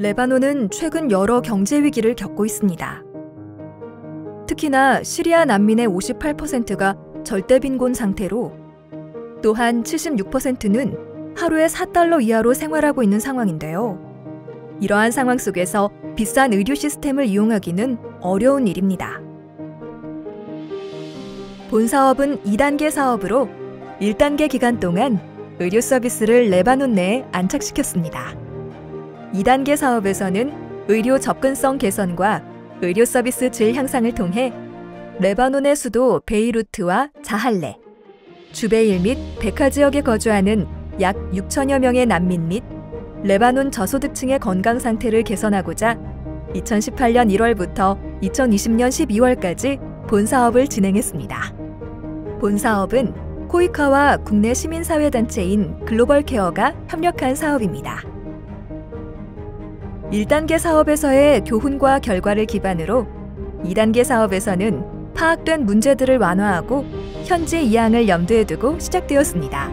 레바논은 최근 여러 경제 위기를 겪고 있습니다. 특히나 시리아 난민의 58%가 절대 빈곤 상태로 또한 76%는 하루에 4달러 이하로 생활하고 있는 상황인데요. 이러한 상황 속에서 비싼 의료 시스템을 이용하기는 어려운 일입니다. 본 사업은 2단계 사업으로 1단계 기간 동안 의료 서비스를 레바논 내에 안착시켰습니다. 2단계 사업에서는 의료 접근성 개선과 의료 서비스 질 향상을 통해 레바논의 수도 베이루트와 자할레, 주베일 및 베카 지역에 거주하는 약 6천여 명의 난민 및 레바논 저소득층의 건강 상태를 개선하고자 2018년 1월부터 2020년 12월까지 본 사업을 진행했습니다. 본 사업은 코이카와 국내 시민사회단체인 글로벌 케어가 협력한 사업입니다. 1단계 사업에서의 교훈과 결과를 기반으로 2단계 사업에서는 파악된 문제들을 완화하고 현지 이양을 염두에 두고 시작되었습니다.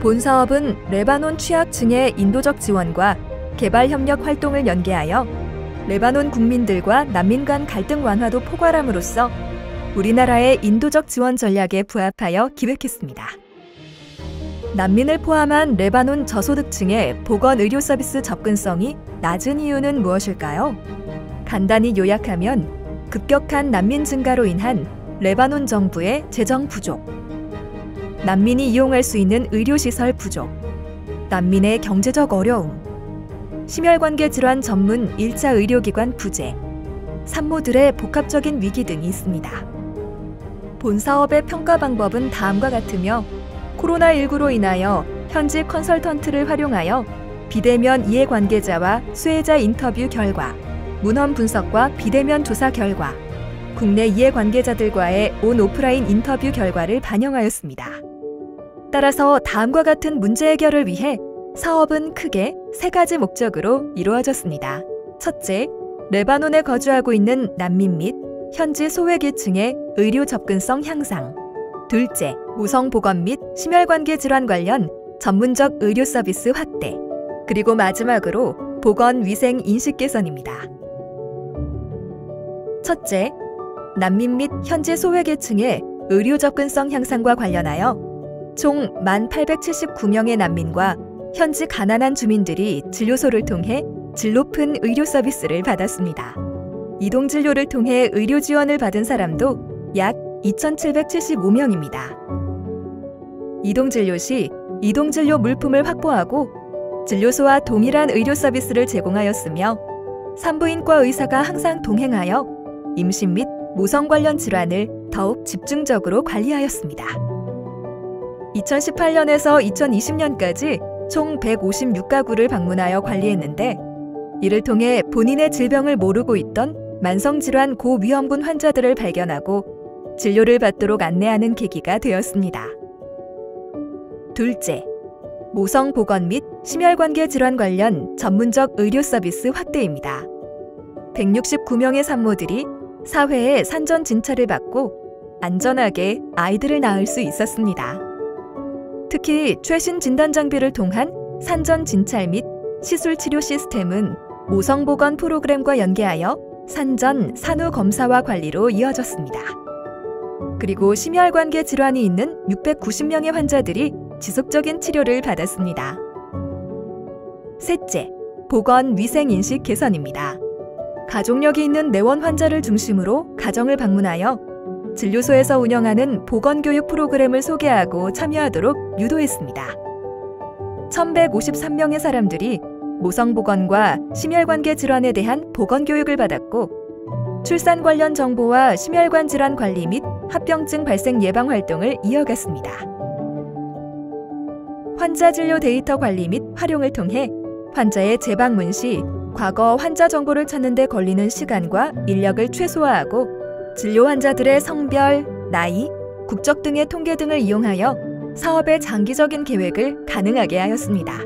본 사업은 레바논 취약층의 인도적 지원과 개발 협력 활동을 연계하여 레바논 국민들과 난민 간 갈등 완화도 포괄함으로써 우리나라의 인도적 지원 전략에 부합하여 기획했습니다. 난민을 포함한 레바논 저소득층의 보건 의료 서비스 접근성이 낮은 이유는 무엇일까요? 간단히 요약하면 급격한 난민 증가로 인한 레바논 정부의 재정 부족, 난민이 이용할 수 있는 의료시설 부족, 난민의 경제적 어려움, 심혈관계 질환 전문 1차 의료기관 부재, 산모들의 복합적인 위기 등이 있습니다. 본 사업의 평가 방법은 다음과 같으며 코로나19로 인하여 현지 컨설턴트를 활용하여 비대면 이해관계자와 수혜자 인터뷰 결과, 문헌 분석과 비대면 조사 결과, 국내 이해관계자들과의 온 오프라인 인터뷰 결과를 반영하였습니다. 따라서 다음과 같은 문제 해결을 위해 사업은 크게 세 가지 목적으로 이루어졌습니다. 첫째, 레바논에 거주하고 있는 난민 및 현지 소외계층의 의료 접근성 향상. 둘째, 모성 보건 및 심혈관계 질환 관련 전문적 의료 서비스 확대. 그리고 마지막으로 보건 위생 인식 개선입니다. 첫째, 난민 및 현지 소외계층의 의료 접근성 향상과 관련하여 총 1,879명의 난민과 현지 가난한 주민들이 진료소를 통해 질 높은 의료 서비스를 받았습니다. 이동 진료를 통해 의료 지원을 받은 사람도 약 2,775명입니다. 이동 진료 시 이동 진료 물품을 확보하고 진료소와 동일한 의료 서비스를 제공하였으며 산부인과 의사가 항상 동행하여 임신 및 모성 관련 질환을 더욱 집중적으로 관리하였습니다. 2018년에서 2020년까지 총 156가구를 방문하여 관리했는데 이를 통해 본인의 질병을 모르고 있던 만성질환 고위험군 환자들을 발견하고 진료를 받도록 안내하는 계기가 되었습니다. 둘째, 모성 보건 및 심혈관계 질환 관련 전문적 의료 서비스 확대입니다. 169명의 산모들이 사회에 산전 진찰을 받고 안전하게 아이들을 낳을 수 있었습니다. 특히 최신 진단 장비를 통한 산전 진찰 및 시술 치료 시스템은 모성 보건 프로그램과 연계하여 산전, 산후 검사와 관리로 이어졌습니다. 그리고 심혈관계 질환이 있는 690명의 환자들이 지속적인 치료를 받았습니다. 셋째, 보건 위생 인식 개선입니다. 가족력이 있는 내원 환자를 중심으로 가정을 방문하여 진료소에서 운영하는 보건교육 프로그램을 소개하고 참여하도록 유도했습니다. 1153명의 사람들이 모성보건과 심혈관계 질환에 대한 보건교육을 받았고 출산 관련 정보와 심혈관 질환 관리 및 합병증 발생 예방 활동을 이어갔습니다. 환자 진료 데이터 관리 및 활용을 통해 환자의 재방문 시 과거 환자 정보를 찾는 데 걸리는 시간과 인력을 최소화하고 진료 환자들의 성별, 나이, 국적 등의 통계 등을 이용하여 사업의 장기적인 계획을 가능하게 하였습니다.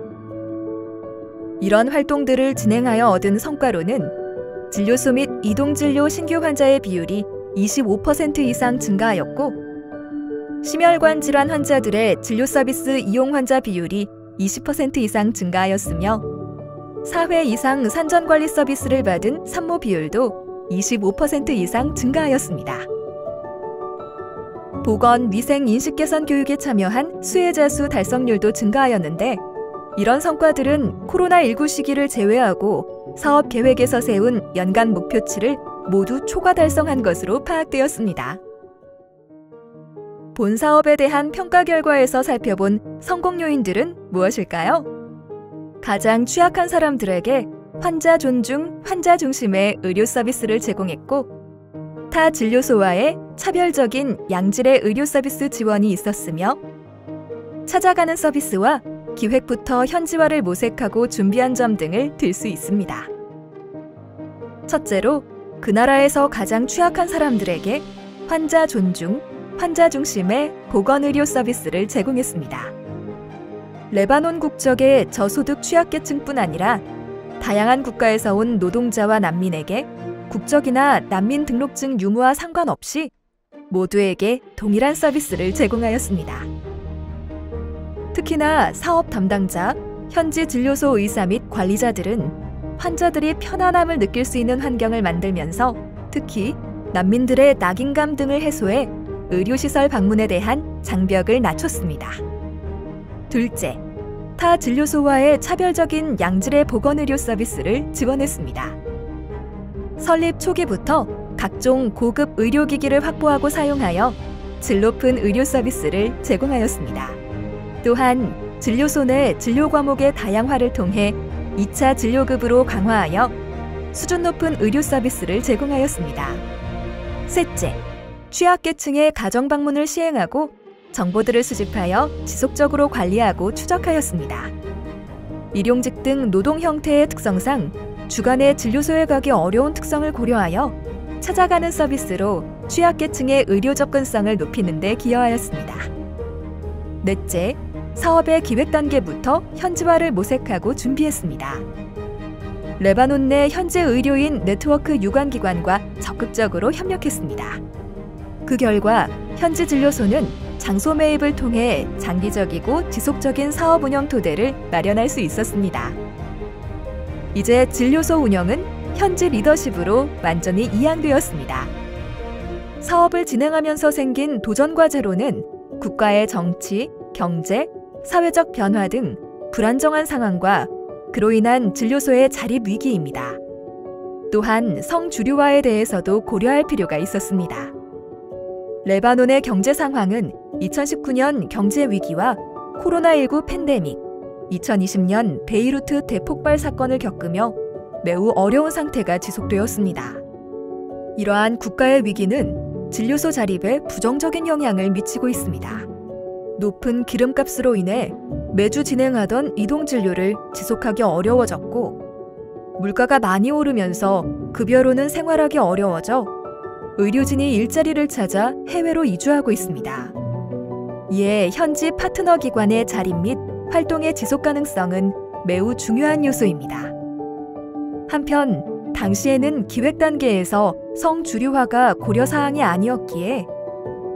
이런 활동들을 진행하여 얻은 성과로는 진료소 및 이동진료 신규 환자의 비율이 25% 이상 증가하였고 심혈관 질환 환자들의 진료 서비스 이용 환자 비율이 20% 이상 증가하였으며 4회 이상 산전관리 서비스를 받은 산모 비율도 25% 이상 증가하였습니다. 보건, 위생, 인식 개선 교육에 참여한 수혜자 수 달성률도 증가하였는데 이런 성과들은 코로나19 시기를 제외하고 사업 계획에서 세운 연간 목표치를 모두 초과 달성한 것으로 파악되었습니다. 본 사업에 대한 평가 결과에서 살펴본 성공 요인들은 무엇일까요? 가장 취약한 사람들에게 환자 존중, 환자 중심의 의료 서비스를 제공했고 타 진료소와의 차별적인 양질의 의료 서비스 지원이 있었으며 찾아가는 서비스와 기획부터 현지화를 모색하고 준비한 점 등을 들 수 있습니다. 첫째로 그 나라에서 가장 취약한 사람들에게 환자 존중, 환자 중심의 보건의료 서비스를 제공했습니다. 레바논 국적의 저소득 취약계층뿐 아니라 다양한 국가에서 온 노동자와 난민에게 국적이나 난민 등록증 유무와 상관없이 모두에게 동일한 서비스를 제공하였습니다. 특히나 사업 담당자, 현지 진료소 의사 및 관리자들은 환자들이 편안함을 느낄 수 있는 환경을 만들면서 특히 난민들의 낙인감 등을 해소해 의료시설 방문에 대한 장벽을 낮췄습니다. 둘째, 타 진료소와의 차별적인 양질의 보건의료 서비스를 지원했습니다. 설립 초기부터 각종 고급 의료기기를 확보하고 사용하여 질 높은 의료 서비스를 제공하였습니다. 또한 진료소 내 진료 과목의 다양화를 통해 2차 진료급으로 강화하여 수준 높은 의료 서비스를 제공하였습니다. 셋째, 취약계층의 가정 방문을 시행하고 정보들을 수집하여 지속적으로 관리하고 추적하였습니다. 일용직 등 노동 형태의 특성상 주간에 진료소에 가기 어려운 특성을 고려하여 찾아가는 서비스로 취약계층의 의료 접근성을 높이는 데 기여하였습니다. 넷째, 사업의 기획 단계부터 현지화를 모색하고 준비했습니다. 레바논 내 현재 의료인 네트워크 유관기관과 적극적으로 협력했습니다. 그 결과 현지 진료소는 장소 매입을 통해 장기적이고 지속적인 사업 운영 토대를 마련할 수 있었습니다. 이제 진료소 운영은 현지 리더십으로 완전히 이양되었습니다. 사업을 진행하면서 생긴 도전 과 제로는 국가의 정치, 경제, 사회적 변화 등 불안정한 상황과 그로 인한 진료소의 자립 위기입니다. 또한 성주류화에 대해서도 고려할 필요가 있었습니다. 레바논의 경제 상황은 2019년 경제 위기와 코로나19 팬데믹, 2020년 베이루트 대폭발 사건을 겪으며 매우 어려운 상태가 지속되었습니다. 이러한 국가의 위기는 진료소 자립에 부정적인 영향을 미치고 있습니다. 높은 기름값으로 인해 매주 진행하던 이동 진료를 지속하기 어려워졌고, 물가가 많이 오르면서 급여로는 생활하기 어려워져 의료진이 일자리를 찾아 해외로 이주하고 있습니다. 이에 현지 파트너 기관의 자립 및 활동의 지속 가능성은 매우 중요한 요소입니다. 한편 당시에는 기획 단계에서 성주류화가 고려 사항이 아니었기에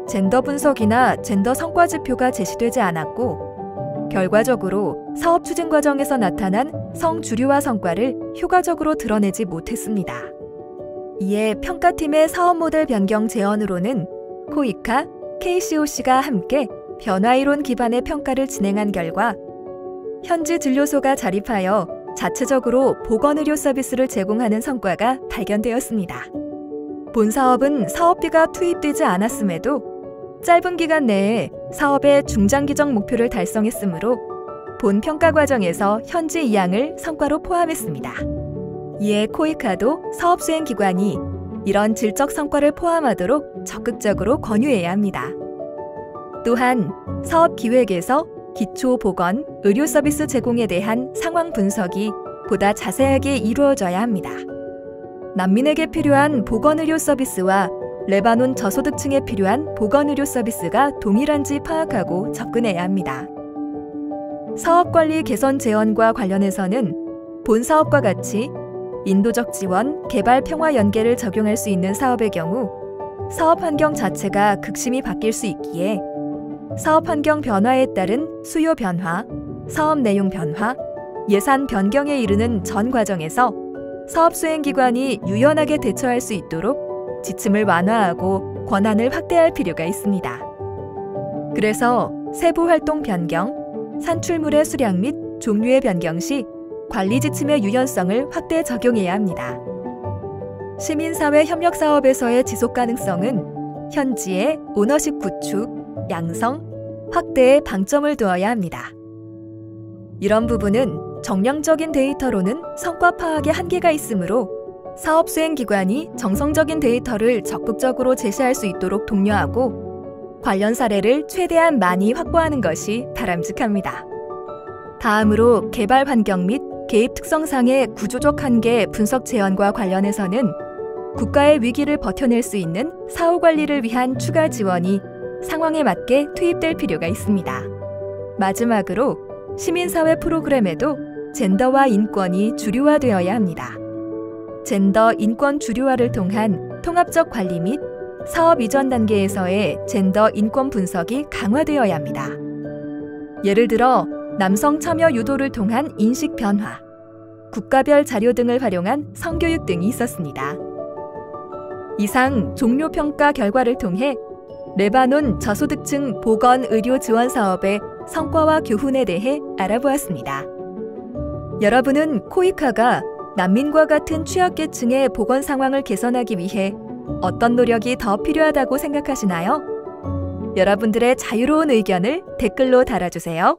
젠더 분석이나 젠더 성과 지표가 제시되지 않았고 결과적으로 사업 추진 과정에서 나타난 성주류화 성과를 효과적으로 드러내지 못했습니다. 이에 평가팀의 사업 모델 변경 제언으로는 코이카, KCOC가 함께 변화이론 기반의 평가를 진행한 결과 현지 진료소가 자립하여 자체적으로 보건의료 서비스를 제공하는 성과가 발견되었습니다. 본 사업은 사업비가 투입되지 않았음에도 짧은 기간 내에 사업의 중장기적 목표를 달성했으므로 본 평가 과정에서 현지 이양을 성과로 포함했습니다. 이에 코이카도 사업 수행 기관이 이런 질적 성과를 포함하도록 적극적으로 권유해야 합니다. 또한 사업 기획에서 기초 보건, 의료 서비스 제공에 대한 상황 분석이 보다 자세하게 이루어져야 합니다. 난민에게 필요한 보건 의료 서비스와 레바논 저소득층에 필요한 보건 의료 서비스가 동일한지 파악하고 접근해야 합니다. 사업 관리 개선 제언과 관련해서는 본 사업과 같이 인도적 지원, 개발 평화 연계를 적용할 수 있는 사업의 경우 사업 환경 자체가 극심히 바뀔 수 있기에 사업 환경 변화에 따른 수요 변화, 사업 내용 변화, 예산 변경에 이르는 전 과정에서 사업 수행 기관이 유연하게 대처할 수 있도록 지침을 완화하고 권한을 확대할 필요가 있습니다. 그래서 세부 활동 변경, 산출물의 수량 및 종류의 변경 시 관리 지침의 유연성을 확대 적용해야 합니다. 시민사회 협력 사업에서의 지속 가능성은 현지의 오너십 구축, 양성, 확대에 방점을 두어야 합니다. 이런 부분은 정량적인 데이터로는 성과 파악에 한계가 있으므로 사업 수행 기관이 정성적인 데이터를 적극적으로 제시할 수 있도록 독려하고 관련 사례를 최대한 많이 확보하는 것이 바람직합니다. 다음으로 개발 환경 및 개입 특성상의 구조적 한계 분석 재현과 관련해서는 국가의 위기를 버텨낼 수 있는 사후 관리를 위한 추가 지원이 상황에 맞게 투입될 필요가 있습니다. 마지막으로 시민사회 프로그램에도 젠더와 인권이 주류화되어야 합니다. 젠더 인권 주류화를 통한 통합적 관리 및 사업 이전 단계에서의 젠더 인권 분석이 강화되어야 합니다. 예를 들어 남성 참여 유도를 통한 인식 변화, 국가별 자료 등을 활용한 성교육 등이 있었습니다. 이상 종료 평가 결과를 통해 레바논 저소득층 보건 의료 지원 사업의 성과와 교훈에 대해 알아보았습니다. 여러분은 코이카가 난민과 같은 취약계층의 보건 상황을 개선하기 위해 어떤 노력이 더 필요하다고 생각하시나요? 여러분들의 자유로운 의견을 댓글로 달아주세요.